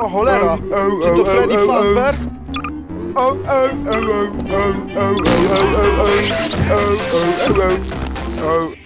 O cholera! Oh, oh, Czy to oh, Freddy oh, oh, oh. Fazbear? Oh, oh, oh, oh, oh, oh, oh, oh, oh, oh, oh, oh, oh, oh. O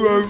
Hello.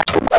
you.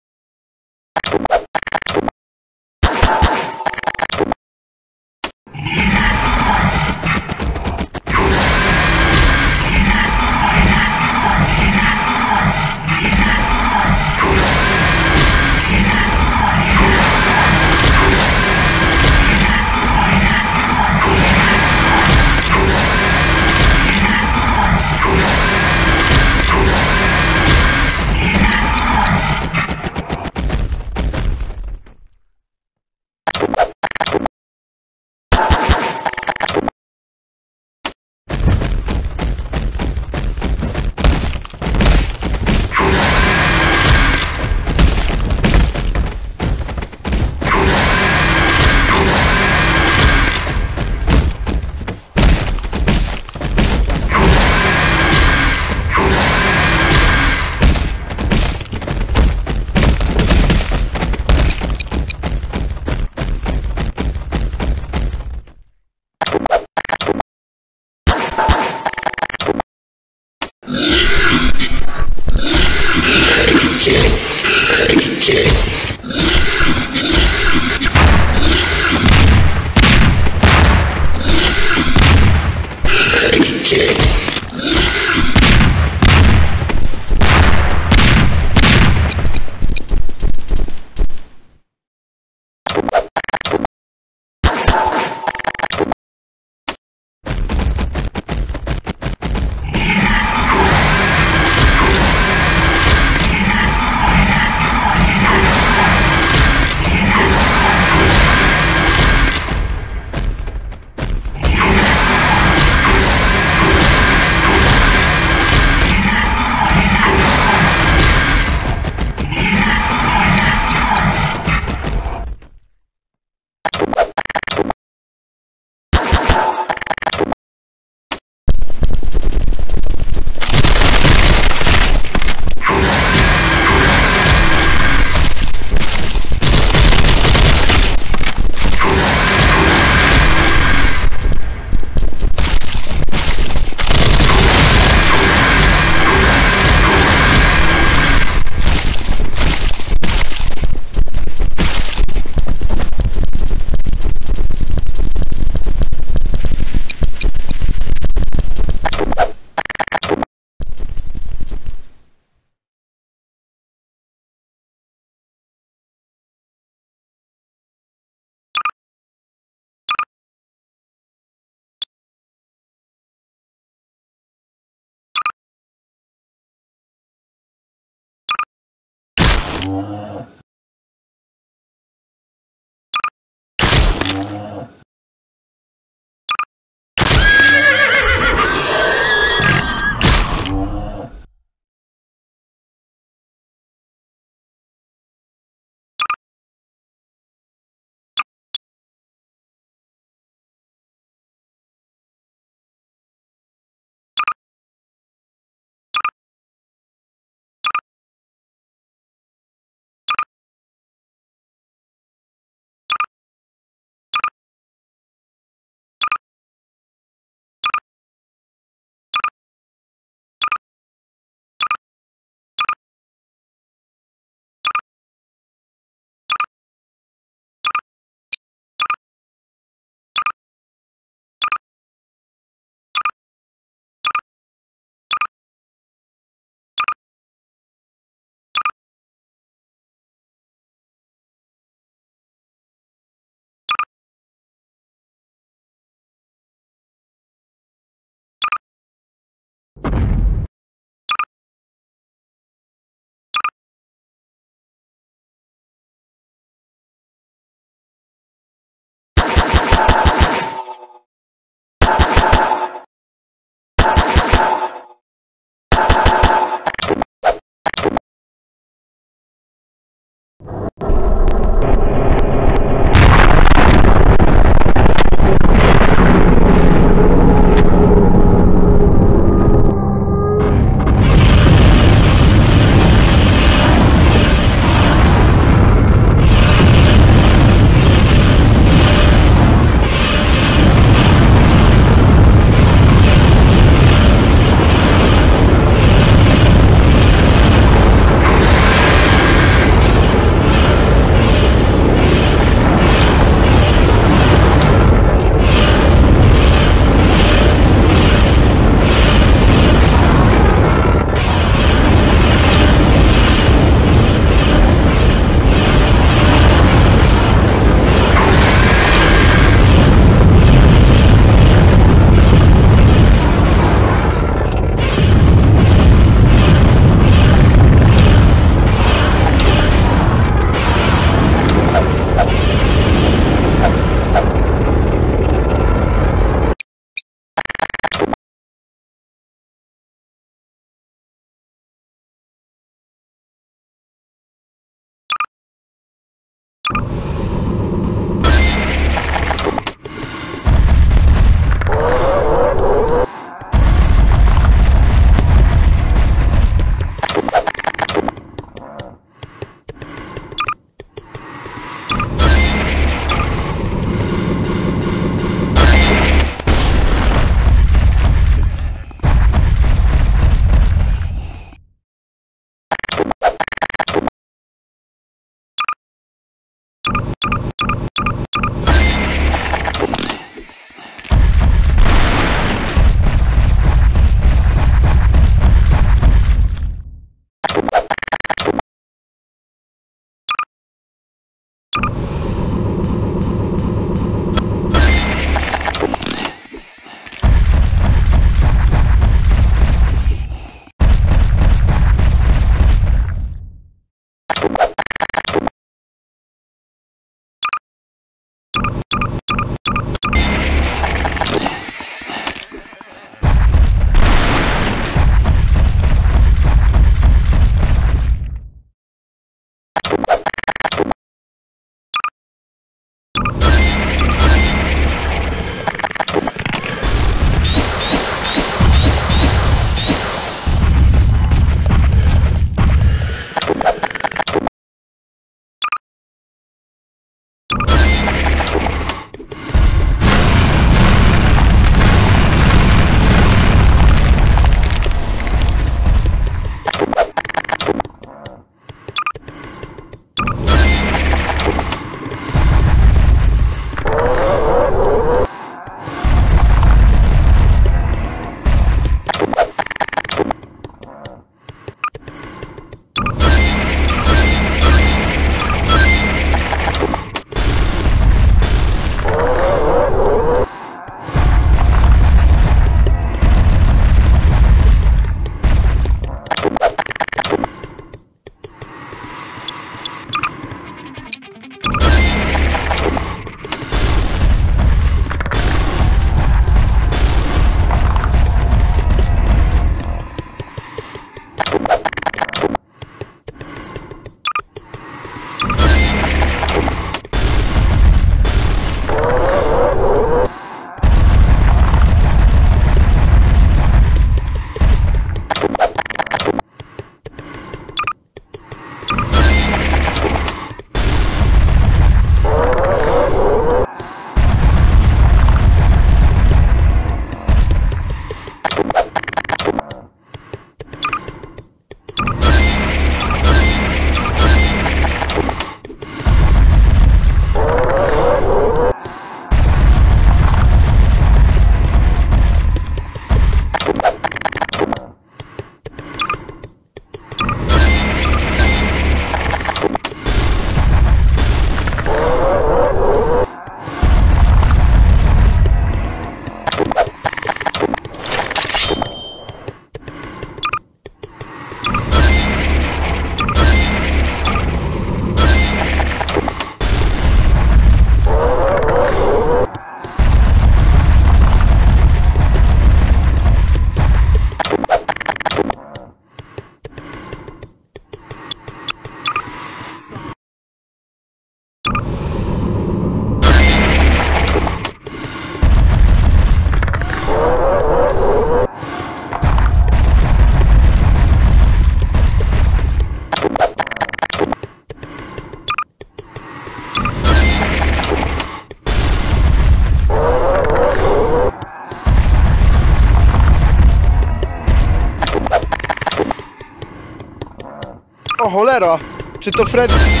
Cholera! Czy to Freddy?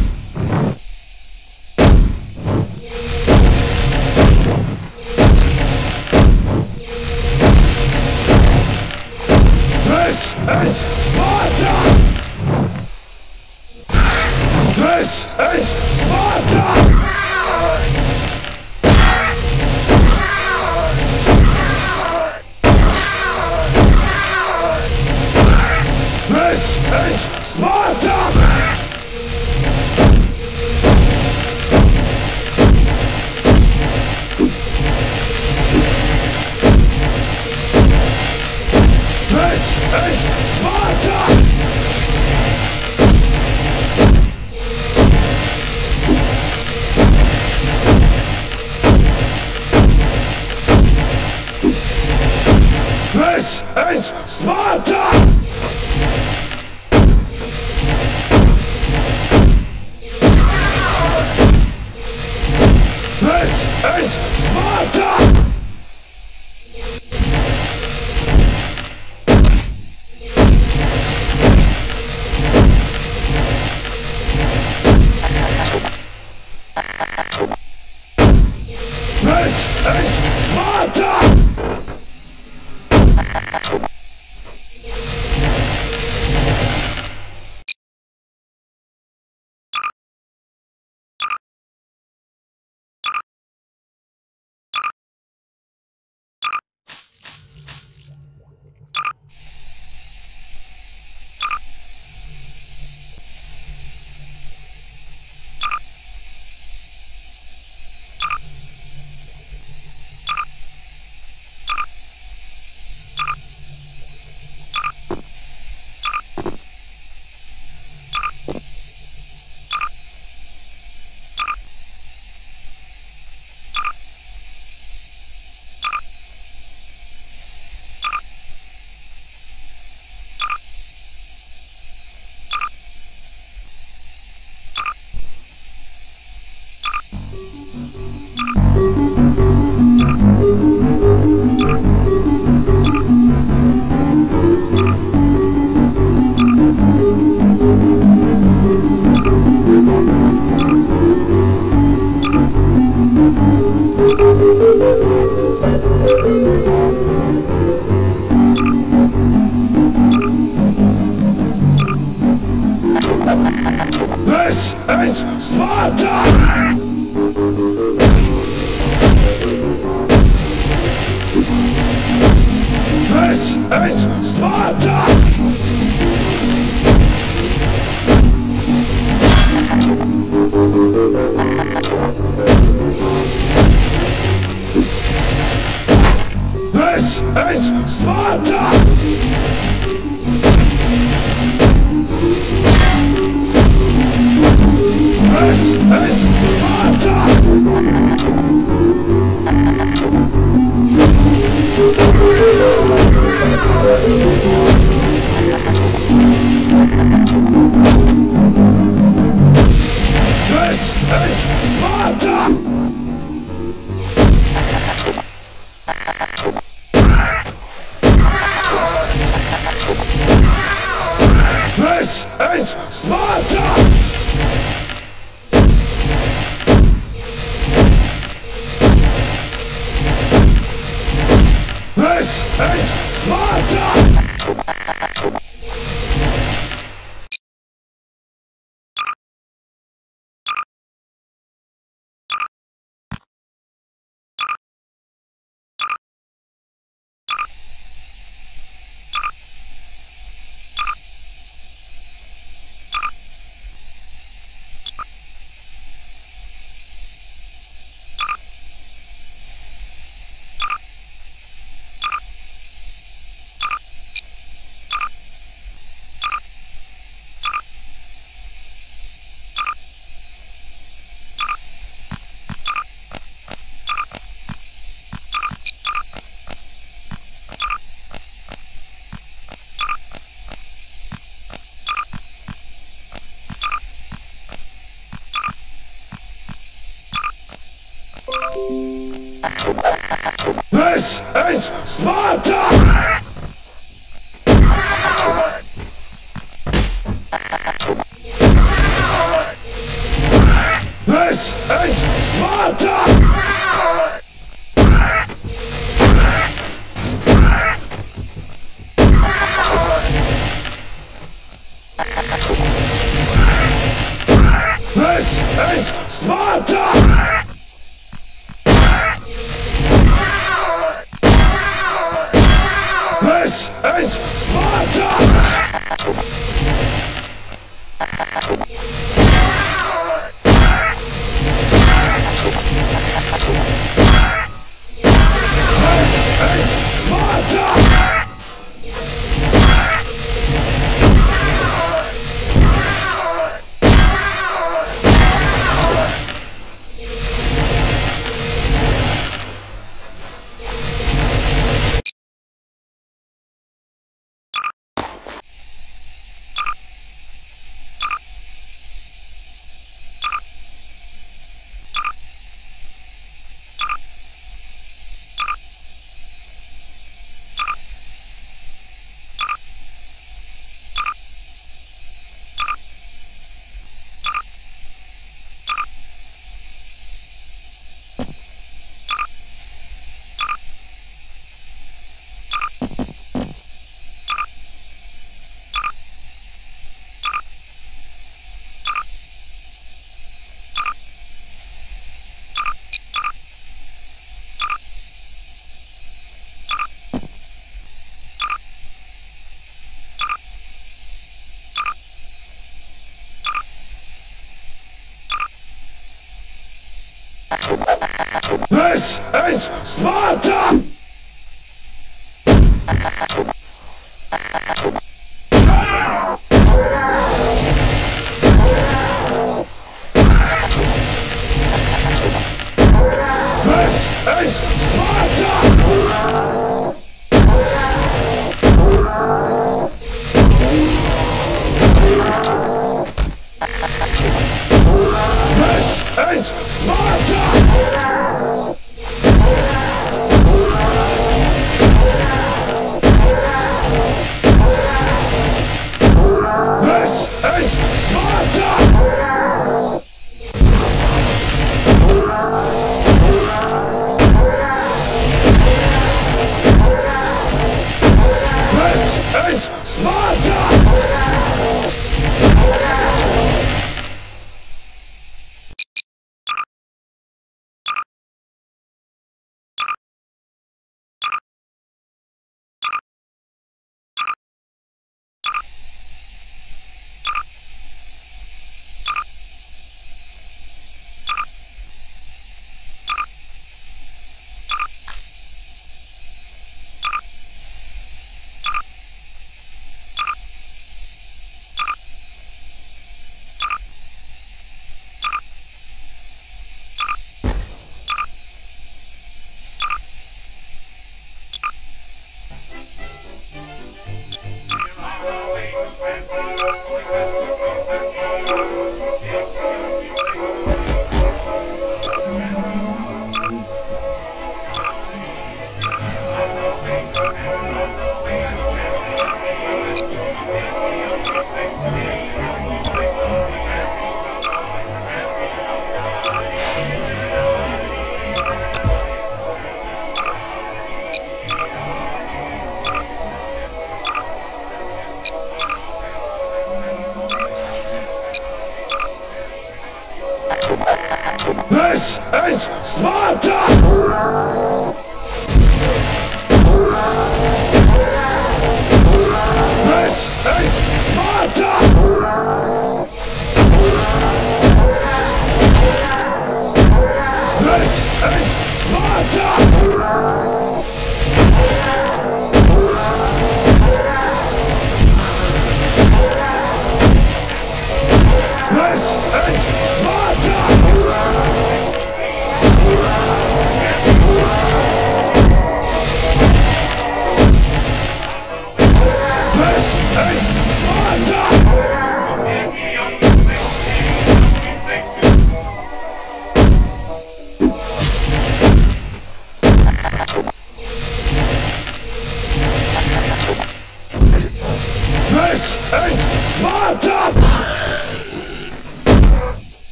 Santa! This is Sparta!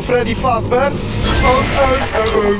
To Freddy Fazbear? O, o, o,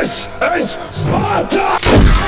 This is Sparta!